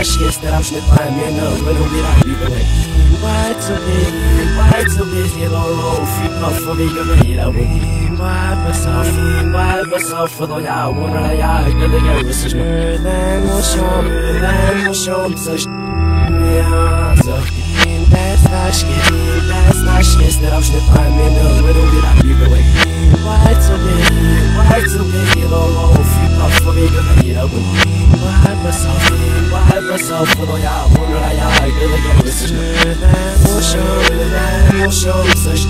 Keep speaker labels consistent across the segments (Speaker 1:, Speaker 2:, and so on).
Speaker 1: Narocznie pamiętam, będą wierali były Bardzo big, bardzo big, nie loro Fipa fobiga wyjra Wajba sofi, wajba sofi Do ja, łona ja, gdy ja wyszysz Then muszą, then muszą coś miasto Bez naszki, bez naszki Narocznie pamiętam, będą wierali były Bardzo big, bardzo big, nie loro Fipa fobiga wyjra Wajba sofi, myself full of y'all Wonder how y'all like really get this Push up,
Speaker 2: really bad, push up, such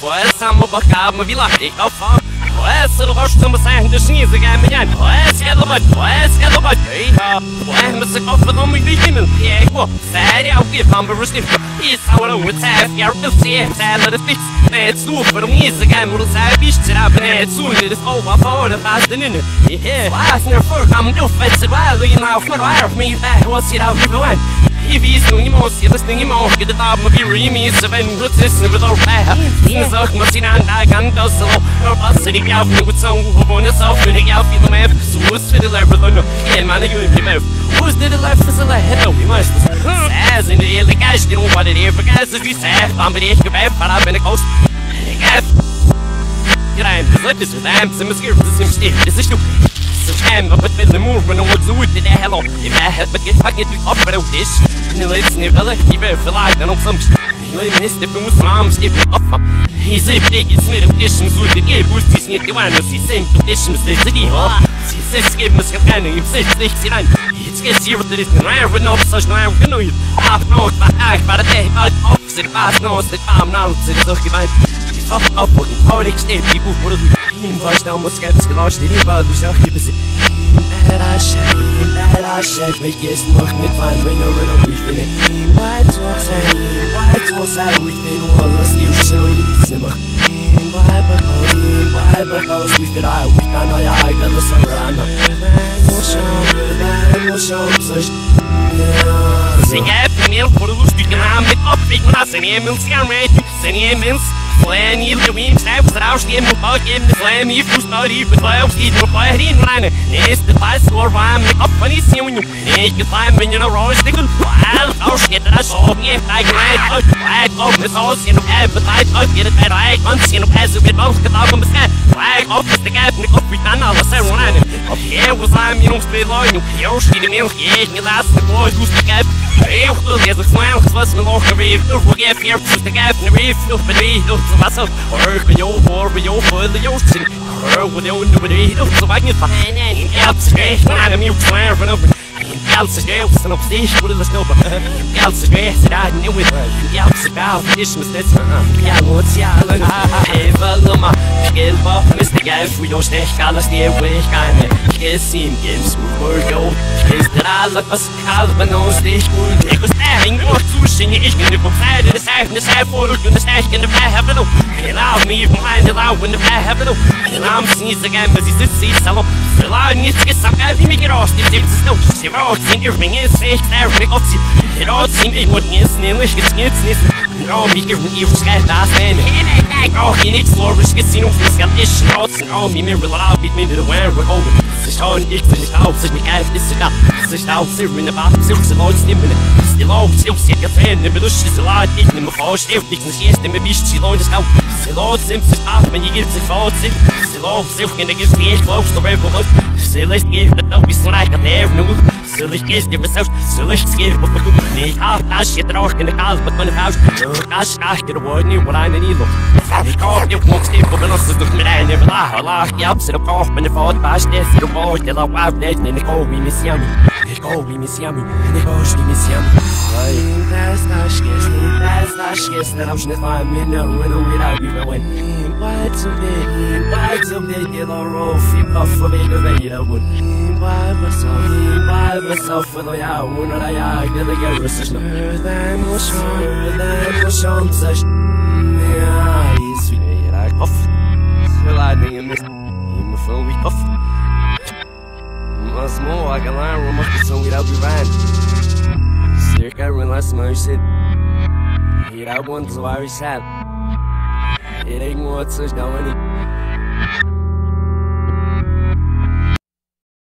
Speaker 2: Поэса мобака мобила и кофа Поэса лохштам сэндэш ни зэгам я Поэс я лобат, поэс я лобат Эй, поэм сэкофа дом и дикинен Эй, по, сэря, уки, памбы, руслифка E é igual, sério, é o que vamos para os tipos Isso é o que é, é o que eu sei, é o que eu É de sua para mim, se ganha por sabe Isto será para é de sua, é de sua a fora, faz de nina E é, faz na forca, me deu feito, se vai E não, for ar, me dá, eu assir ao vivo, i visning i mås, jeg løsning i måke, det tar med biri mi, så venn protesten med dår bæ. Din sak med sin anda gang da så, og passer ikke av noe sånn, og vonde så for jeg av fint er, for gass, vi sæs, han blir ikke med, para med det kost. Gass. Grein, det er det så damn, som er skrevet, det som stift, det er stort. Hem up with the move when I was with the hello. If I had but get fucking up but this. And let's never let you feel like I don't some Ele nesse tempo uns mamos que opa E sempre tem que se meter deixa-me sur de que bus diz nicht gewann Se sempre deixa-me se se die ho Se se se geben es keine im se se se nein Jetzt geht's hier mit den Raven auf so schnell genug Ab noch war ich war der halt auf se pas no se am now se doch gemeint Auf auf und Paulix steht die Buch wurde Ihm war ich da muss ganz genau stehen über du sag die shake, era shake, mich gehst noch mit meinem Ring oder ich bin nicht Weit zu sein, weit zu sein, ich bin nur los, die Schau in die Zimmer Vibe house, vibe house, ich bin auch, ich kann euer eigenes up, mir vor Lust, ich kann mit Abwickeln, sind ihr Mills, ja, sind ihr Mills Slam you the wing, snap, raus, die im Bau, geben die Slam, ich fuß neu, die Betreuung, die nur bei Rien rein. Nächste Preis, nur warm, mit Kopf von Isi und Nicht gefallen, wenn ihr noch raus, dicken, weil, raus, geht das so, mir gleich rein, weit auf, mit Haus, ihr noch elbe, drei, auf, ihr drei, drei, ganz, ihr noch Pässe, wird ausgedacht, und bis gleich, weit auf, ist der Geld, mit Kopf, wie dann, alles, er rein. Auf hier, wo sein, mir noch zwei Leute, hier steht die Milch, ich, mir lassen, wo ich, du, der Geld, eu wil je zich slaan, was me nog weer, ik wil je vier, dus de gap, en weer, veel bedreigd, of zo was het, hoor, ben jou, hoor, ben jou, voor de joost, en hoor, wat jou, nu bedreigd, of zo wat je van, en en, ja, het is recht, maar dan moet je slaan, van op, Gelse gels en op stage wurde das nobe. Gelse gels da ni with. Gelse gal fish mit das. Ja, what's ja lang. Eva Luma. Gel pop Gel für jo stech alles die weg keine. Gel sim games word go. Gel drala was kal benos dich gut. Ich was hang noch zu singen. Ich bin die Zeit das heißt das heißt vor und das heißt in der have no. Allow me behind the loud when the have no. And I'm sneeze again but this is see salo. Rely nicht gesagt, wie mir gerost, die gibt es noch. Sie braucht sind ihr Ring ist echt nervig auf sie. Rot sind ich und jetzt nämlich geht's jetzt nicht. No, mich geben ihr Sky das man. Ich brauch hier nichts vor, ich Phoenix flourish, Casino Fleece got ish Schnauzen auf mir, mir loud, beat me to the where we're over Sich hauen, ich bin nicht auf, sich nicht ehrlich, ist egal Sich auf, sie rinne, wach, sie rufen, sie läuft, sie nimmer Sie läuft, sie ruft, sie hat gefährden, nimmer durch, sie leid, ich nimmer vor, stirbt nicht, nicht erst, nimmer wischt, sie läuft, es kaut Sie läuft, sie nimmt sich ab, wenn ihr gibt, sie fort, sie Sie läuft, sie ruft, in der Gift, die ich läuft, so wer bewusst Sie lässt, ihr, das auch, wie so nein, hat er, nur Zullig is die besef, zullig skeer op de koek Nee, af, als je draagt in de kaas, wat van de huis Als je achter wordt, nu wordt hij niet los Danası dökmelerine blah Allah yapsın koh beni fot başlesin Rumoş de la vav lejne ne kov mi misyami Ne kov mi misyami Ne koş mi misyami Ay Nas naş kesne Nas naş kesne Nam şne fa minna When a win I be my win Why to me Why to me Get on roll Fip off for me Göve yine vun Why myself Why myself For the ya Wun ara ya Gide gel rısışna Sırdan hoş on Sırdan hoş on Sırdan hoş on Shit. Here I want to, I